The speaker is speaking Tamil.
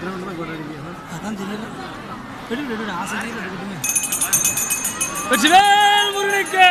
எத்தனை மணி தான் கொண்டாடுறீங்க அதான் தெரியல ஆசை வெற்றிவேல் முருகனுக்கு